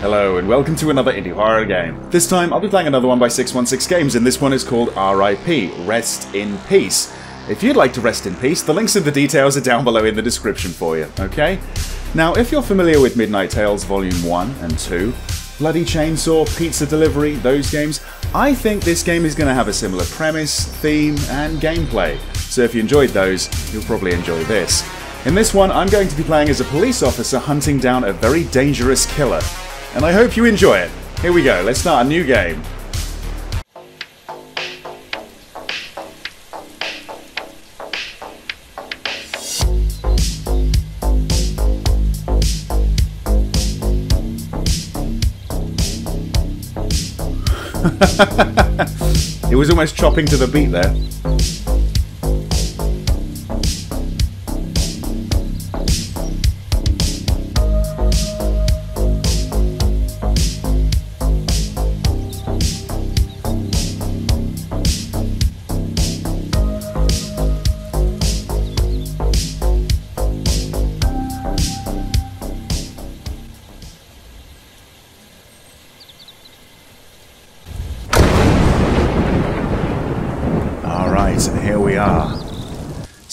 Hello, and welcome to another indie horror game. This time, I'll be playing another one by 616 Games, and this one is called RIP, Rest in Peace. If you'd like to rest in peace, the links and the details are down below in the description for you, okay? Now, if you're familiar with Midnight Tales Volume 1 and 2, Bloody Chainsaw, Pizza Delivery, those games, I think this game is going to have a similar premise, theme, and gameplay. So if you enjoyed those, you'll probably enjoy this. In this one, I'm going to be playing as a police officer hunting down a very dangerous killer and I hope you enjoy it. Here we go, let's start a new game. it was almost chopping to the beat there.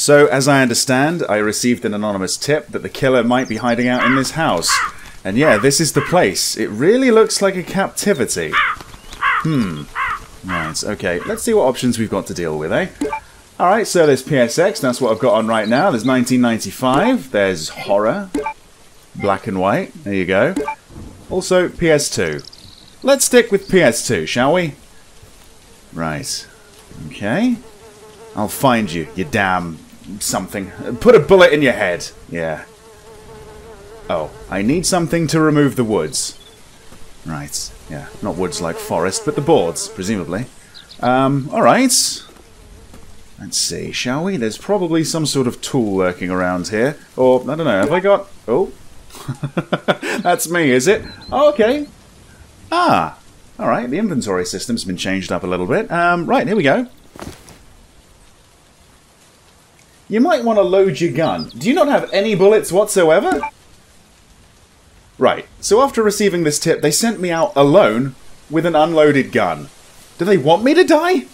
So, as I understand, I received an anonymous tip that the killer might be hiding out in this house. And yeah, this is the place. It really looks like a captivity. Hmm. Right, okay. Let's see what options we've got to deal with, eh? Alright, so there's PSX, that's what I've got on right now. There's 1995, there's horror, black and white, there you go. Also, PS2. Let's stick with PS2, shall we? Right. Okay. I'll find you, you damn something. Put a bullet in your head. Yeah. Oh, I need something to remove the woods. Right. Yeah, not woods like forest, but the boards, presumably. Um, alright. Let's see, shall we? There's probably some sort of tool lurking around here. Or, I don't know, have I got... Oh. That's me, is it? Oh, okay. Ah. Alright, the inventory system's been changed up a little bit. Um, right, here we go. You might want to load your gun. Do you not have any bullets whatsoever? Right, so after receiving this tip, they sent me out alone with an unloaded gun. Do they want me to die?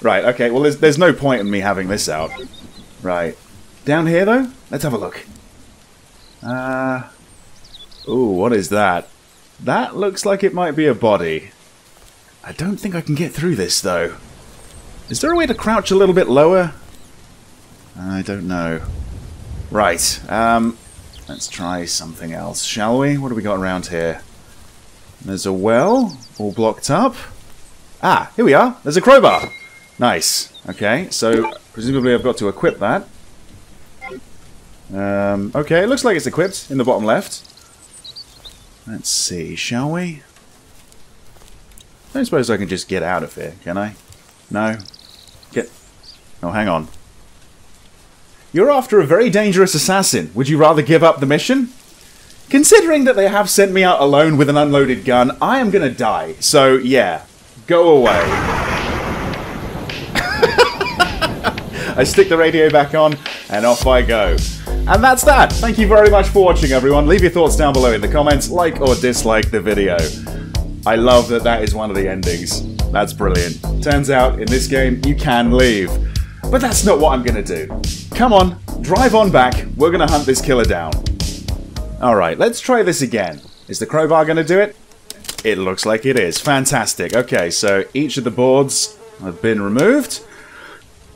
Right, okay, well there's, there's no point in me having this out. Right. Down here, though? Let's have a look. Uh... Ooh, what is that? That looks like it might be a body. I don't think I can get through this, though. Is there a way to crouch a little bit lower? I don't know. Right, um, let's try something else, shall we? What do we got around here? There's a well, all blocked up. Ah, here we are. There's a crowbar. Nice. Okay, so presumably I've got to equip that. Um, okay, it looks like it's equipped in the bottom left. Let's see, shall we? I don't suppose I can just get out of here, can I? No? Get... Oh, hang on. You're after a very dangerous assassin. Would you rather give up the mission? Considering that they have sent me out alone with an unloaded gun, I am gonna die. So, yeah. Go away. I stick the radio back on, and off I go. And that's that. Thank you very much for watching, everyone. Leave your thoughts down below in the comments, like or dislike the video. I love that that is one of the endings. That's brilliant. Turns out, in this game, you can leave. But that's not what I'm gonna do. Come on, drive on back. We're gonna hunt this killer down. Alright, let's try this again. Is the crowbar gonna do it? It looks like it is. Fantastic. Okay, so each of the boards have been removed.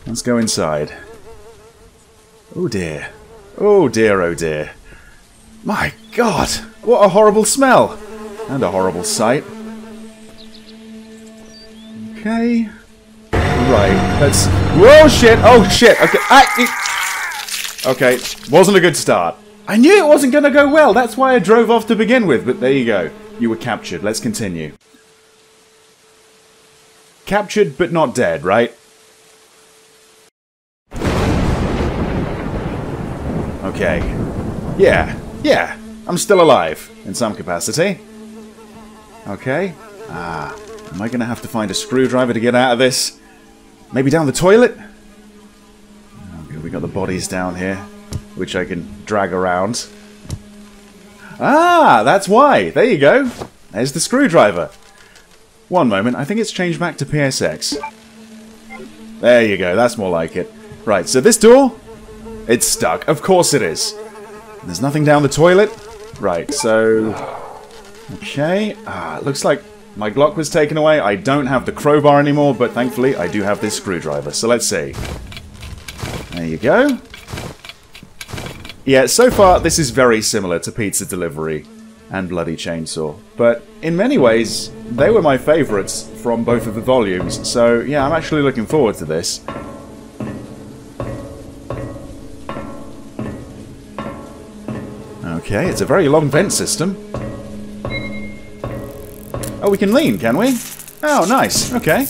Let's go inside. Oh dear. Oh dear, oh dear. My god! What a horrible smell! And a horrible sight. Okay. Right, let's... Whoa, shit! Oh, shit! Okay, ah, I... Okay, wasn't a good start. I knew it wasn't going to go well, that's why I drove off to begin with, but there you go. You were captured, let's continue. Captured, but not dead, right? Okay. Yeah, yeah, I'm still alive, in some capacity. Okay. Ah, am I going to have to find a screwdriver to get out of this? Maybe down the toilet? We got the bodies down here, which I can drag around. Ah, that's why. There you go. There's the screwdriver. One moment, I think it's changed back to PSX. There you go, that's more like it. Right, so this door, it's stuck. Of course it is. There's nothing down the toilet. Right, so... Okay, ah, looks like my Glock was taken away. I don't have the crowbar anymore, but thankfully I do have this screwdriver. So let's see. There you go. Yeah, so far this is very similar to Pizza Delivery and Bloody Chainsaw. But in many ways, they were my favourites from both of the volumes. So yeah, I'm actually looking forward to this. Okay, it's a very long vent system. Oh, we can lean, can we? Oh, nice. Okay.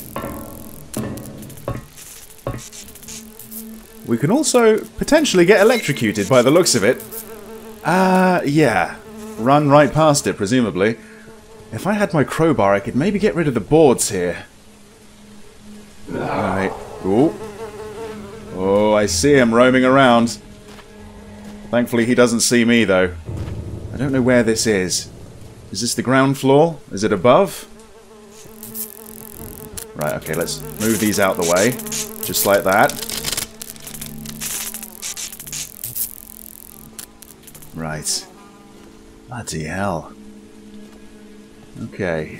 We can also potentially get electrocuted by the looks of it. Uh, yeah. Run right past it, presumably. If I had my crowbar, I could maybe get rid of the boards here. Right. Ooh. Oh, I see him roaming around. Thankfully, he doesn't see me, though. I don't know where this is. Is this the ground floor? Is it above? Right, okay, let's move these out the way. Just like that. Right. Bloody hell. Okay.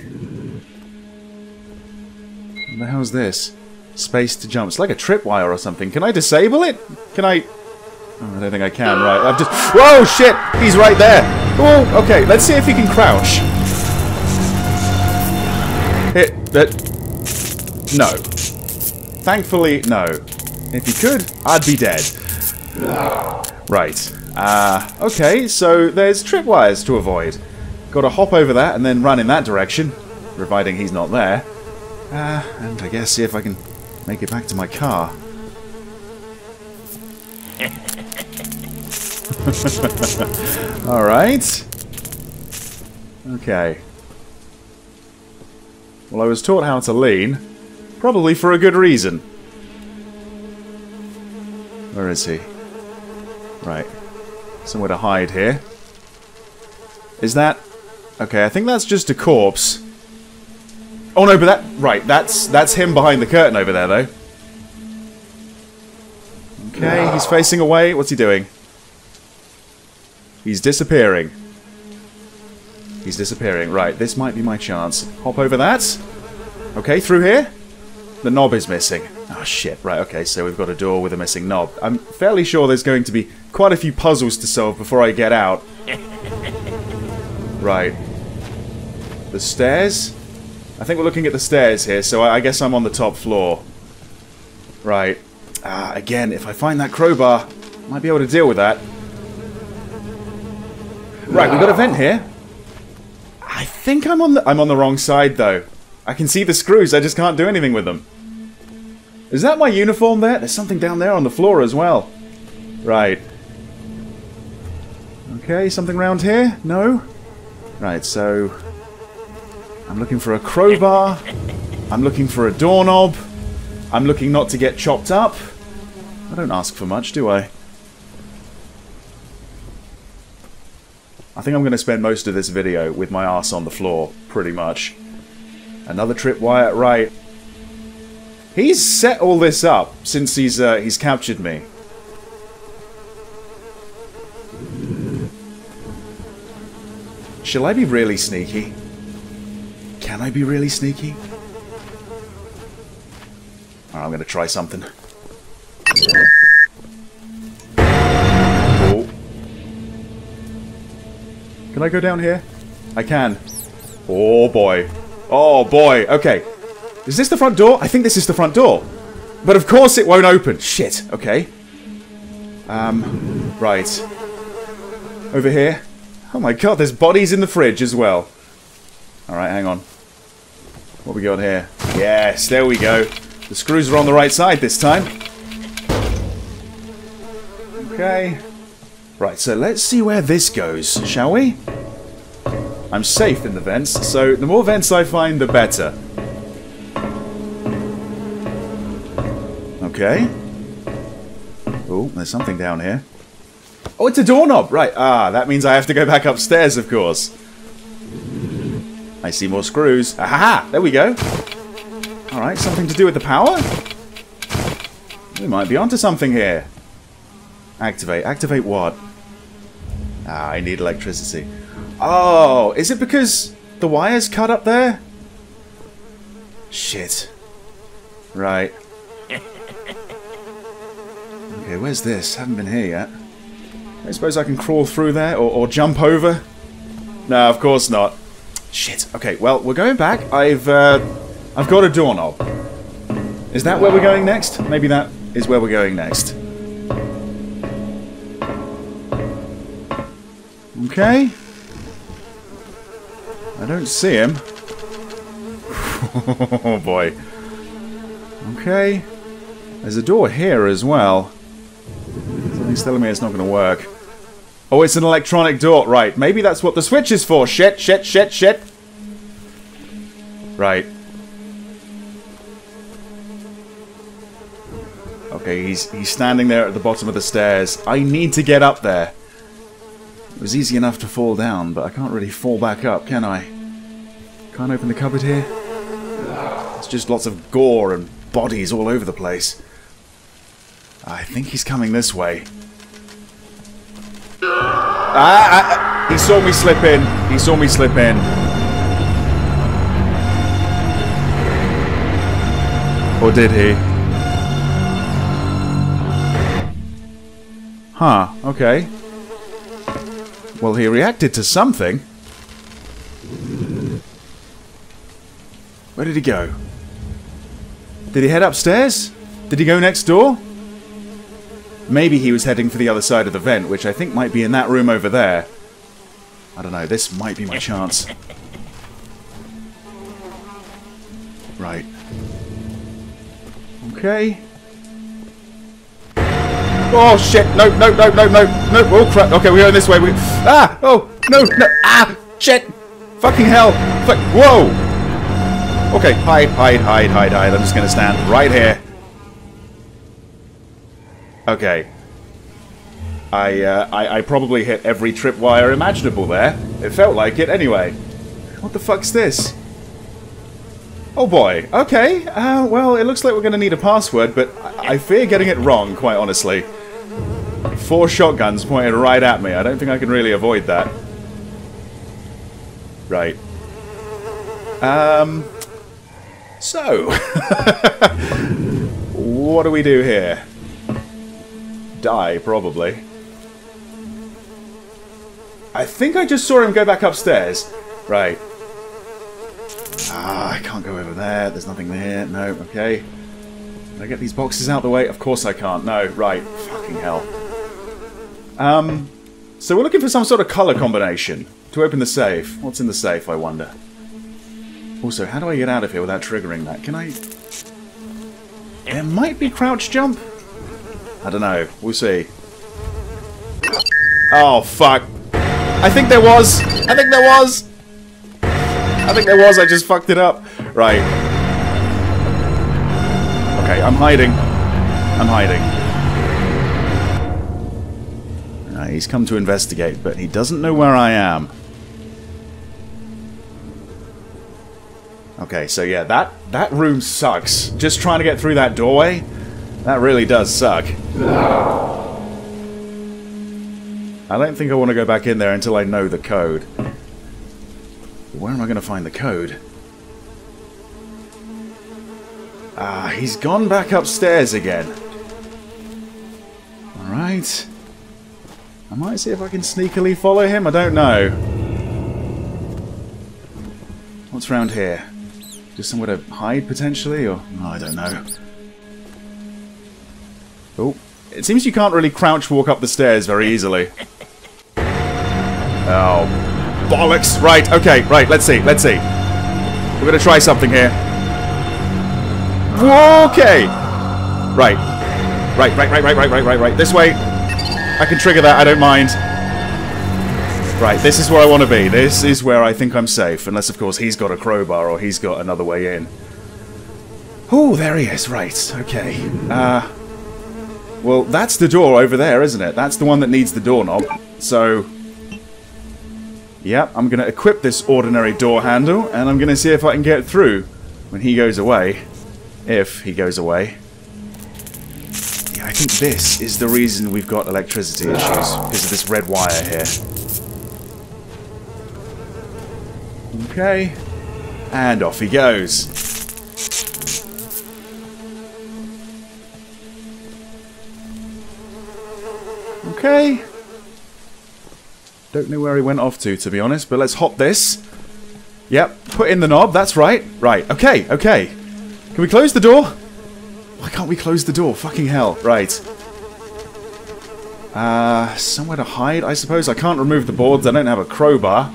What the hell's this? Space to jump. It's like a tripwire or something. Can I disable it? Can I... Oh, I don't think I can. Right, I've just... Whoa, shit! He's right there! Oh, okay, let's see if he can crouch. Hit that. No. Thankfully, no. If he could, I'd be dead. Right. Uh, okay, so there's tripwires to avoid. Gotta hop over that and then run in that direction, providing he's not there. Uh, and I guess see if I can make it back to my car. Alright. Okay. Well, I was taught how to lean. Probably for a good reason. Where is he? Right. Somewhere to hide here. Is that... Okay, I think that's just a corpse. Oh no, but that... Right, that's that's him behind the curtain over there, though. Okay, he's ah. facing away. What's he doing? He's disappearing. He's disappearing. Right, this might be my chance. Hop over that. Okay, through here. The knob is missing. Oh shit, right, okay, so we've got a door with a missing knob. I'm fairly sure there's going to be quite a few puzzles to solve before I get out. right. The stairs? I think we're looking at the stairs here, so I, guess I'm on the top floor. Right. Ah, again, if I find that crowbar, I might be able to deal with that. Right, we've got a vent here. I think I'm on the I'm on the wrong side though. I can see the screws, I just can't do anything with them. Is that my uniform there? There's something down there on the floor as well. Right. Okay, something around here? No? Right, so... I'm looking for a crowbar. I'm looking for a doorknob. I'm looking not to get chopped up. I don't ask for much, do I? I think I'm going to spend most of this video with my ass on the floor, pretty much. Another tripwire, right. He's set all this up since he's uh, he's captured me. Shall I be really sneaky? Can I be really sneaky? Right, I'm to try something. Can I go down here? I can. Oh boy. Oh boy. Okay. Is this the front door? I think this is the front door. But of course it won't open. Shit. Okay. Um, right. Over here. Oh my god, there's bodies in the fridge as well. Alright, hang on. What we got here? Yes, there we go. The screws are on the right side this time. Okay. Right, so let's see where this goes, shall we? I'm safe in the vents, so the more vents I find, the better. Okay. Oh, there's something down here. Oh, it's a doorknob! Right, ah, that means I have to go back upstairs, of course. I see more screws. Aha! There we go. Alright, something to do with the power? We might be onto something here. Activate. Activate what? Ah, I need electricity. Oh, is it because the wire's cut up there? Shit. Right. Okay, where's this? Haven't been here yet. I suppose I can crawl through there or, or jump over. No, of course not. Shit. Okay, well, we're going back. I've, uh, I've got a doorknob. Is that where we're going next? Maybe that is where we're going next. Okay. I don't see him. oh boy. Okay. There's a door here as well. Something's telling me it's not going to work. Oh, it's an electronic door. Right, maybe that's what the switch is for. Shit, shit, shit, shit. Right. Okay, he's, he's standing there at the bottom of the stairs. I need to get up there. It was easy enough to fall down, but I can't really fall back up, can I? Can't open the cupboard here. It's just lots of gore and bodies all over the place. I think he's coming this way. Ah, ah, he saw me slip in. He saw me slip in. Or did he? Huh, okay. Well, he reacted to something. Where did he go? Did he head upstairs? Did he go next door? Maybe he was heading for the other side of the vent, which I think might be in that room over there. I don't know, this might be my chance. Right. Okay. Oh shit! No, no, no, no, no, no! Oh crap! Okay, we're going this way. We ah! Oh no, no! Ah! Shit! Fucking hell! Fuck! Whoa! Okay, hide, hide, hide, hide, hide. I'm just gonna stand right here. Okay. I, uh, I, I probably hit every tripwire imaginable there. It felt like it anyway. What the fuck's this? Oh boy. Okay. Uh, well, it looks like we're going to need a password, but I, I fear getting it wrong, quite honestly. Four shotguns pointed right at me. I don't think I can really avoid that. Right. Um... So... what do we do here? Die, probably. I think I just saw him go back upstairs. Right. Ah, I can't go over there. There's nothing there. No, okay. Can I get these boxes out the way? Of course I can't. No, right. Fucking hell. Um, so we're looking for some sort of colour combination to open the safe. What's in the safe, I wonder? Also, how do I get out of here without triggering that? Can I... There might be crouch jump. I don't know. We'll see. Oh, fuck. I think there was. I think there was. I think there was. I just fucked it up. Right. Okay, I'm hiding. I'm hiding. Right, he's come to investigate, but he doesn't know where I am. Okay, so yeah, that, that room sucks. Just trying to get through that doorway, that really does suck. I don't think I want to go back in there until I know the code. Where am I going to find the code? Ah, he's gone back upstairs again. Alright. I might see if I can sneakily follow him, I don't know. What's around here? Just somewhere to hide, potentially, or... Oh, I don't know. Oh, it seems you can't really crouch walk up the stairs very easily. Oh, bollocks. Right, okay, right, let's see, let's see. We're gonna try something here. Okay. Right. Right, right, right, right, right, right, right, right. This way. I can trigger that, I don't mind. Right, this is where I want to be. This is where I think I'm safe. Unless, of course, he's got a crowbar or he's got another way in. Oh, there he is. Right, okay. Uh, Well, that's the door over there, isn't it? That's the one that needs the doorknob. So, yep, I'm going to equip this ordinary door handle, and I'm going to see if I can get through when he goes away. If he goes away. Yeah, I think this is the reason we've got electricity issues, because of this red wire here. Okay. And off he goes. Okay. Don't know where he went off to, to be honest, but let's hop this. Yep, put in the knob, that's right. Right, okay, okay. Can we close the door? Why can't we close the door? Fucking hell. Right. Uh, somewhere to hide, I suppose. I can't remove the boards, I don't have a crowbar.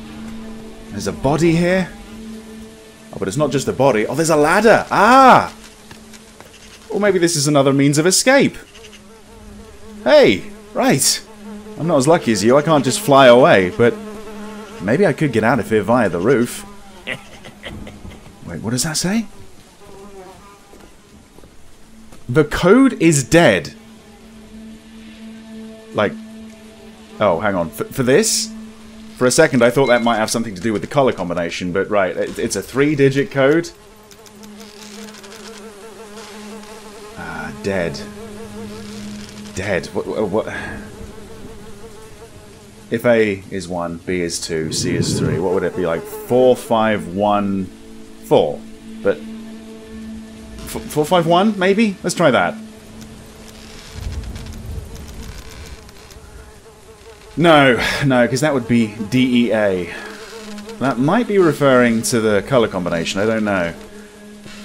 There's a body here. Oh, but it's not just a body. Oh, there's a ladder. Ah! Or maybe this is another means of escape. Hey, right. I'm not as lucky as you. I can't just fly away, but maybe I could get out of here via the roof. Wait, what does that say? The code is dead. Like, oh, hang on. For, for this? For a second, I thought that might have something to do with the color combination, but right, it, it's a three-digit code. Ah, dead. Dead. What, what? If A is 1, B is 2, C is 3, what would it be like? 4, 5, 1, 4. But... 4, 5, 1, maybe? Let's try that. No, no, because that would be DEA. That might be referring to the color combination, I don't know.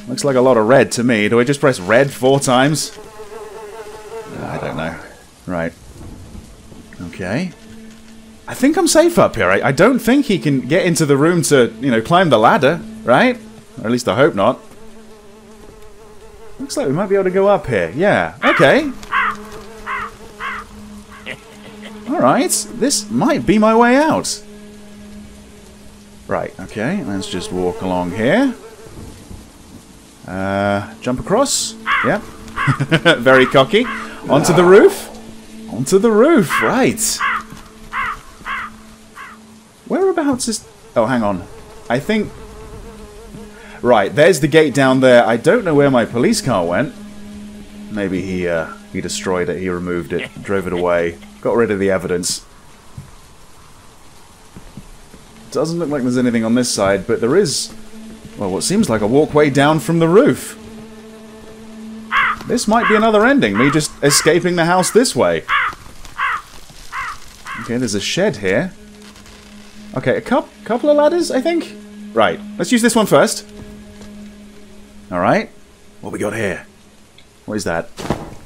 Looks like a lot of red to me. Do I just press red four times? Right. Okay. I think I'm safe up here. I, I don't think he can get into the room to, you know, climb the ladder, right? Or at least I hope not. Looks like we might be able to go up here. Yeah. Okay. Alright, this might be my way out. Right, okay, let's just walk along here. Uh, jump across. Yep. Very cocky. Onto the roof. Onto the roof, right. Whereabouts is... Oh, hang on. I think... Right, there's the gate down there. I don't know where my police car went. Maybe he, uh, he destroyed it, he removed it, drove it away. Got rid of the evidence. Doesn't look like there's anything on this side, but there is, well, what seems like a walkway down from the roof. This might be another ending, me just escaping the house this way. Okay, there's a shed here. Okay, a couple, couple of ladders, I think? Right, let's use this one first. Alright, what we got here? What is that?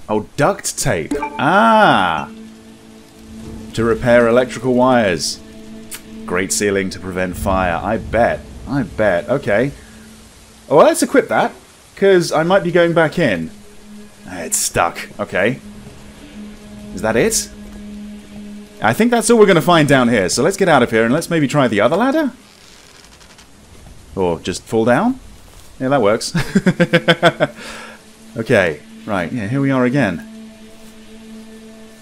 Oh, duct tape. Ah! to repair electrical wires. Great sealing to prevent fire. I bet. I bet. Okay. Oh, well, let's equip that, because I might be going back in. Ah, it's stuck. Okay. Is that it? I think that's all we're going to find down here, so let's get out of here and let's maybe try the other ladder? Or just fall down? Yeah, that works. okay, right, yeah, here we are again.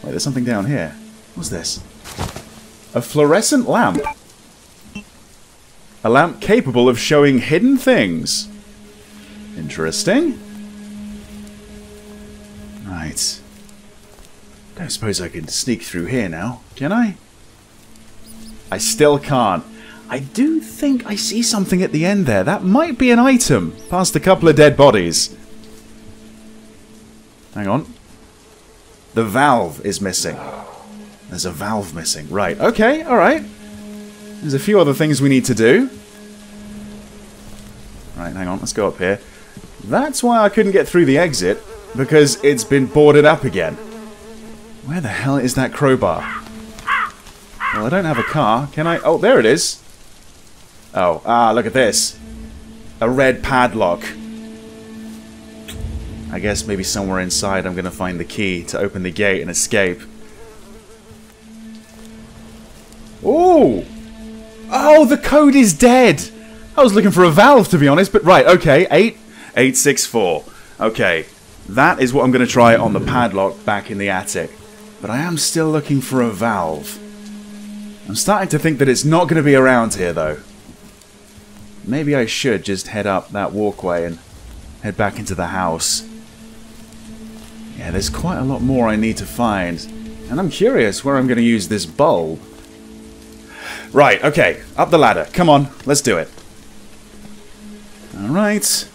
Wait, there's something down here. What's this? A fluorescent lamp. A lamp capable of showing hidden things. Interesting. Right. Don't suppose I can sneak through here now, can I? I still can't. I do think I see something at the end there. That might be an item, past a couple of dead bodies. Hang on. The valve is missing. There's a valve missing. Right, okay, alright. There's a few other things we need to do. Right, hang on, let's go up here. That's why I couldn't get through the exit, because it's been boarded up again. Where the hell is that crowbar? Well, I don't have a car. Can I? Oh, there it is. Oh, ah, look at this. A red padlock. I guess maybe somewhere inside I'm going to find the key to open the gate and escape. Oh! Oh, the code is dead! I was looking for a valve, to be honest, but right, okay. 8, 864. Okay. That is what I'm going to try on the padlock back in the attic. But I am still looking for a valve. I'm starting to think that it's not going to be around here, though. Maybe I should just head up that walkway and head back into the house. Yeah, there's quite a lot more I need to find. And I'm curious where I'm going to use this bulb. Right, okay. Up the ladder. Come on, let's do it. Alright.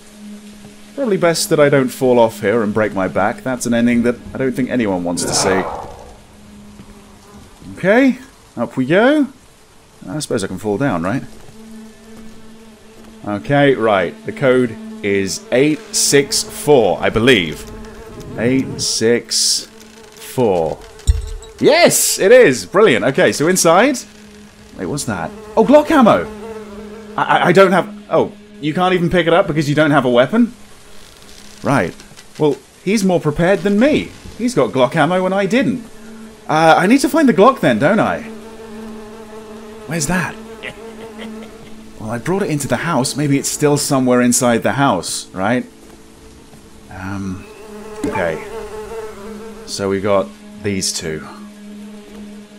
Probably best that I don't fall off here and break my back. That's an ending that I don't think anyone wants to see. Okay, up we go. I suppose I can fall down, right? Okay, right. The code is 864, I believe. 864. Yes, it is. Brilliant. Okay, so inside... Wait, what's that? Oh, Glock ammo! I, I, I don't have... Oh, you can't even pick it up because you don't have a weapon? Right. Well, he's more prepared than me. He's got Glock ammo and I didn't. Uh, I need to find the Glock then, don't I? Where's that? Well, I brought it into the house. Maybe it's still somewhere inside the house, right? Um, okay. So we got these two.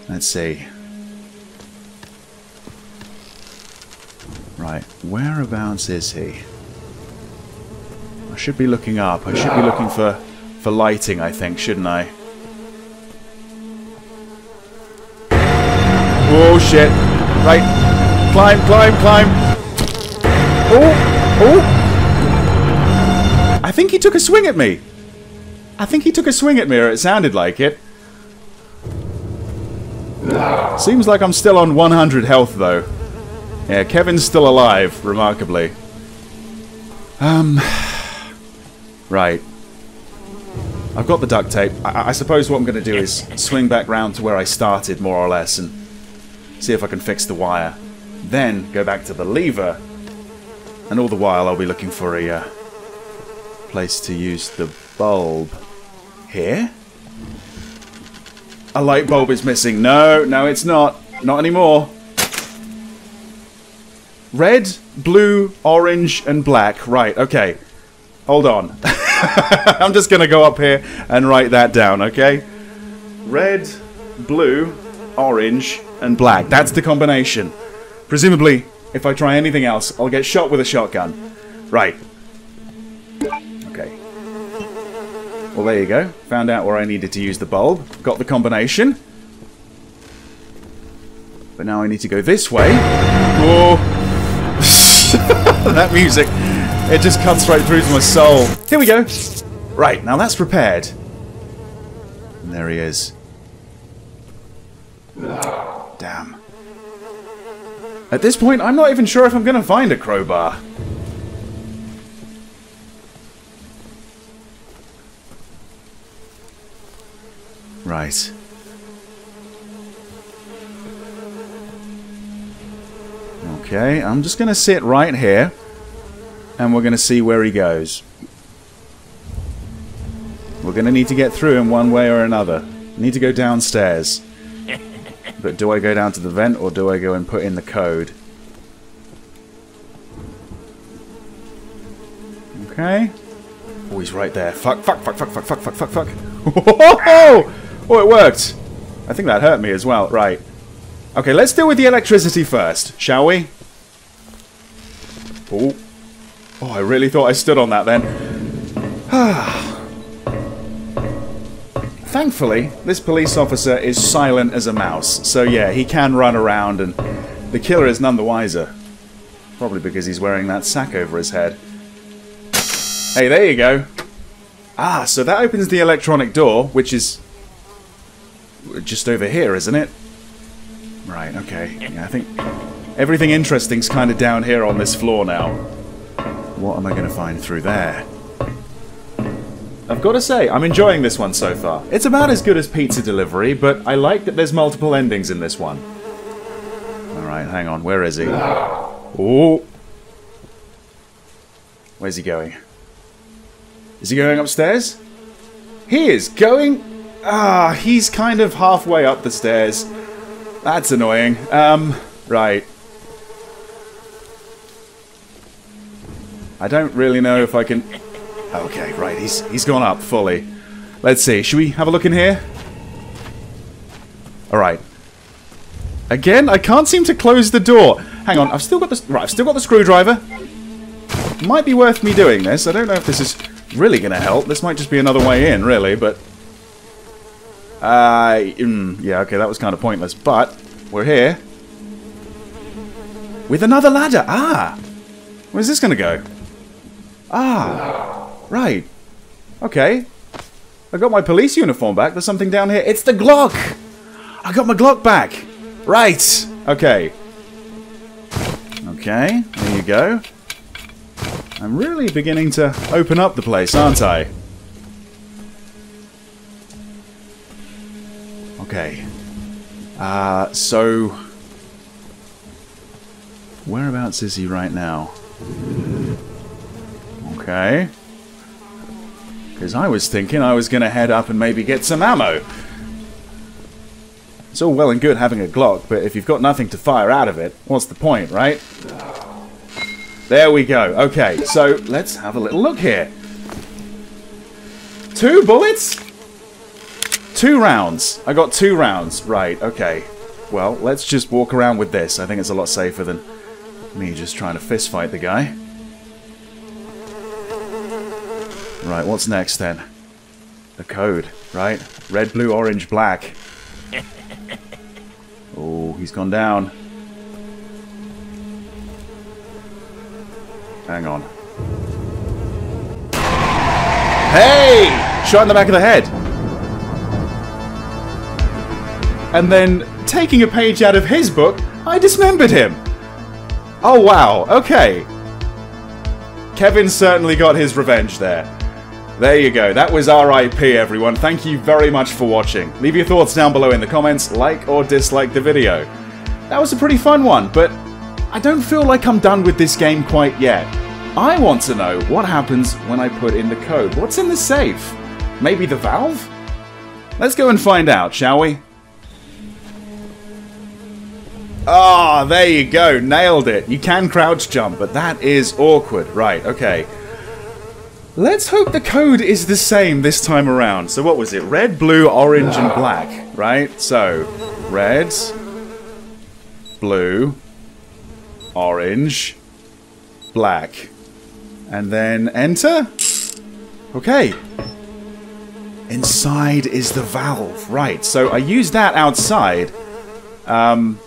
Let's see. Right, whereabouts is he? I should be looking up. I should be looking for, for lighting, I think, shouldn't I? Oh, shit. Right. Climb, climb, climb. Oh, oh. I think he took a swing at me. I think he took a swing at me, or it sounded like it. Seems like I'm still on 100 health, though. Yeah, Kevin's still alive, remarkably. Um... Right. I've got the duct tape. I, I suppose what I'm going to do is swing back round to where I started, more or less, and see if I can fix the wire. Then go back to the lever, and all the while I'll be looking for a uh, place to use the bulb. Here? A light bulb is missing. No, no it's not. Not anymore. Red, blue, orange, and black. Right, okay. Hold on. I'm just going to go up here and write that down, okay? Red, blue, orange, and black. That's the combination. Presumably, if I try anything else, I'll get shot with a shotgun. Right. Okay. Well, there you go. Found out where I needed to use the bulb. Got the combination. But now I need to go this way. Oh! that music. It just cuts right through to my soul. Here we go. Right, now that's prepared. And there he is. Damn. At this point, I'm not even sure if I'm going to find a crowbar. Right. Okay, I'm just going to sit right here and we're going to see where he goes. We're going to need to get through him one way or another. Need to go downstairs. But do I go down to the vent or do I go and put in the code? Okay. Oh, he's right there. Fuck, fuck, fuck, fuck, fuck, fuck, fuck, fuck, fuck. Oh, oh, it worked. I think that hurt me as well. Right. Okay, let's deal with the electricity first, shall we? Oh. Oh, I really thought I stood on that then. Ah. Thankfully, this police officer is silent as a mouse, so yeah, he can run around and the killer is none the wiser. Probably because he's wearing that sack over his head. Hey, there you go. Ah, so that opens the electronic door, which is just over here, isn't it? Right, okay. Yeah, I think everything interesting's kind of down here on this floor now. What am I going to find through there? I've got to say, I'm enjoying this one so far. It's about as good as Pizza Delivery, but I like that there's multiple endings in this one. Alright, hang on. Where is he? Oh! Where's he going? Is he going upstairs? He is going... Ah, he's kind of halfway up the stairs. That's annoying. Um, right. I don't really know if I can... Okay, right, he's he's gone up fully. Let's see, should we have a look in here? Alright. Again, I can't seem to close the door. Hang on, I've still got the right, I've still got the screwdriver. Might be worth me doing this. I don't know if this is really going to help. This might just be another way in, really, but... Uh, mm, yeah, okay, that was kind of pointless. But, we're here. With another ladder. Ah! Where's this going to go? Ah! Right. Okay. I got my police uniform back. There's something down here. It's the Glock! I got my Glock back! Right! Okay. Okay, there you go. I'm really beginning to open up the place, aren't I? Okay. Uh, so... Whereabouts is he right now? Okay. Because I was thinking I was going to head up and maybe get some ammo. It's all well and good having a Glock, but if you've got nothing to fire out of it, what's the point, right? There we go. Okay, so let's have a little look here. Two bullets? Two rounds. I got two rounds. Right, okay. Well, let's just walk around with this. I think it's a lot safer than me just trying to fist fight the guy. Right, what's next then? The code, right? Red, blue, orange, black. Oh, he's gone down. Hang on. Hey! Shot in the back of the head. And then, taking a page out of his book, I dismembered him. Oh wow, okay. Kevin certainly got his revenge there. There you go, that was RIP everyone. Thank you very much for watching. Leave your thoughts down below in the comments, like or dislike the video. That was a pretty fun one, but I don't feel like I'm done with this game quite yet. I want to know what happens when I put in the code. What's in the safe? Maybe the valve? Let's go and find out, shall we? Ah, oh, there you go. Nailed it. You can crouch jump, but that is awkward. Right, okay. Let's hope the code is the same this time around. So what was it? Red, blue, orange, and black, right? So, red, blue, orange, black. And then enter? Okay. Inside is the valve. Right, so I use that outside. Um,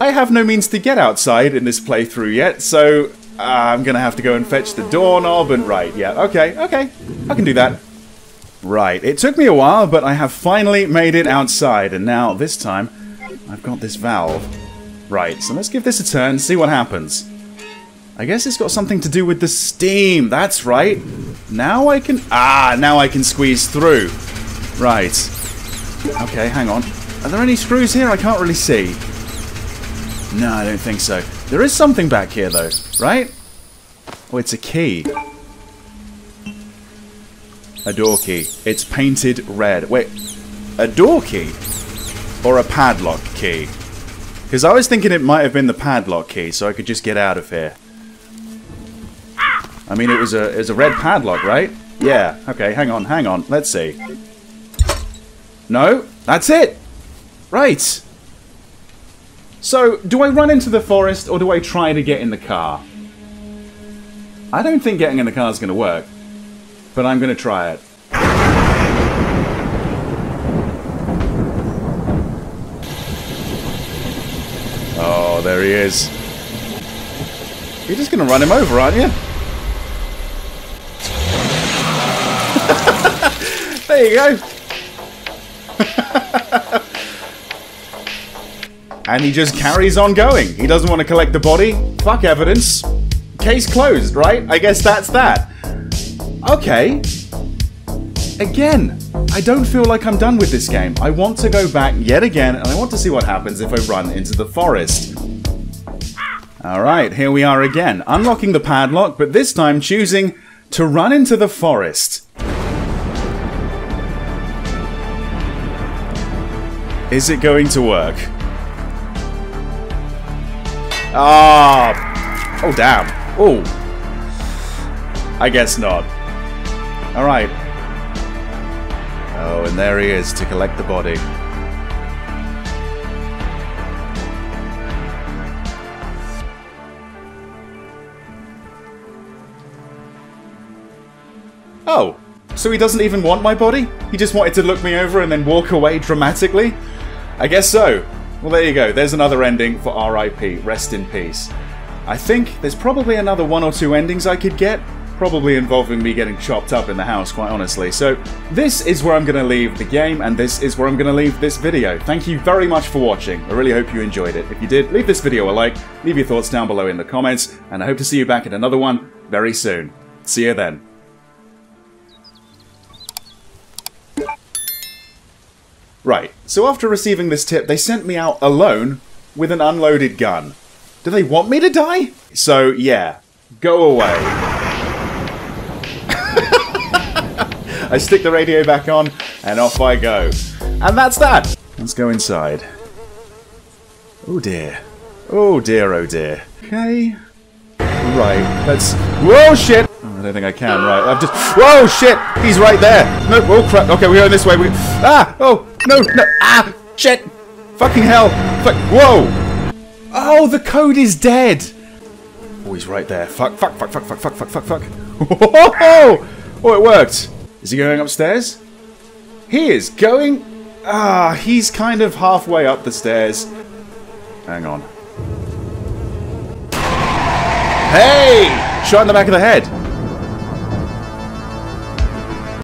I have no means to get outside in this playthrough yet, so I'm gonna have to go and fetch the doorknob and... Right, yeah, okay, okay. I can do that. Right, it took me a while, but I have finally made it outside, and now, this time, I've got this valve. Right, so let's give this a turn, see what happens. I guess it's got something to do with the steam, that's right. Now I can... Ah, now I can squeeze through. Right. Okay, hang on. Are there any screws here? I can't really see. No, I don't think so. There is something back here, though, right? Oh, it's a key. A door key. It's painted red. Wait, a door key? Or a padlock key? Because I was thinking it might have been the padlock key, so I could just get out of here. I mean, it was a, it was a red padlock, right? Yeah, okay, hang on, hang on. Let's see. No, that's it! Right. So, do I run into the forest or do I try to get in the car? I don't think getting in the car is going to work, but I'm going to try it. Oh, there he is. You're just going to run him over, aren't you? there you go. And he just carries on going. He doesn't want to collect the body. Fuck evidence. Case closed, right? I guess that's that. Okay. Again, I don't feel like I'm done with this game. I want to go back yet again, and I want to see what happens if I run into the forest. Alright, here we are again. Unlocking the padlock, but this time choosing to run into the forest. Is it going to work? Ah. Oh. oh, damn. Oh. I guess not. Alright. Oh, and there he is to collect the body. Oh, so he doesn't even want my body? He just wanted to look me over and then walk away dramatically? I guess so. Well, there you go. There's another ending for RIP. Rest in peace. I think there's probably another one or two endings I could get, probably involving me getting chopped up in the house, quite honestly. So, this is where I'm going to leave the game, and this is where I'm going to leave this video. Thank you very much for watching. I really hope you enjoyed it. If you did, leave this video a like, leave your thoughts down below in the comments, and I hope to see you back in another one very soon. See you then. Right, so after receiving this tip, they sent me out alone with an unloaded gun. Do they want me to die? So, yeah, go away. I stick the radio back on, and off I go. And that's that! Let's go inside. Oh dear. Oh dear, oh dear. Okay. Right, let's... Whoa, shit! Oh, I don't think I can, right. I've just... Whoa, shit! He's right there! No, oh crap. Okay, we're going this way. We... Ah! Oh! No, no, ah, shit, fucking hell, fuck, whoa, oh, the code is dead. Oh, he's right there. Fuck, fuck, fuck, fuck, fuck, fuck, fuck, fuck, fuck. Oh, oh, it worked. Is he going upstairs? He is going. Ah, he's kind of halfway up the stairs. Hang on. Hey! Shot in the back of the head.